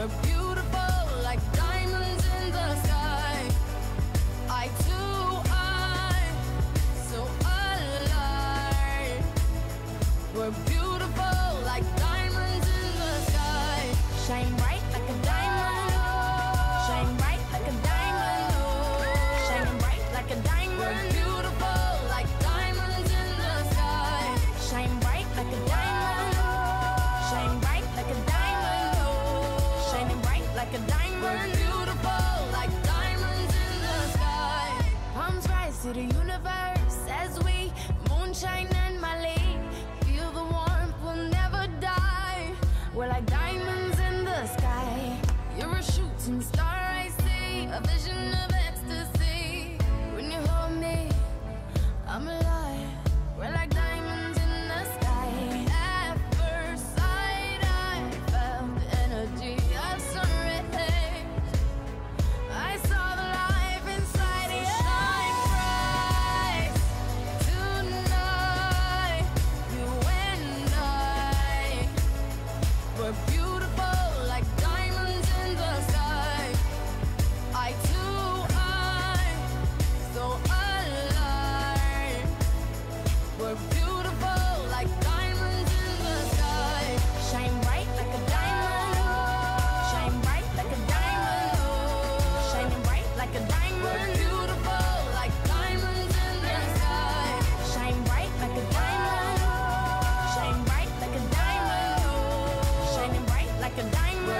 were beautiful.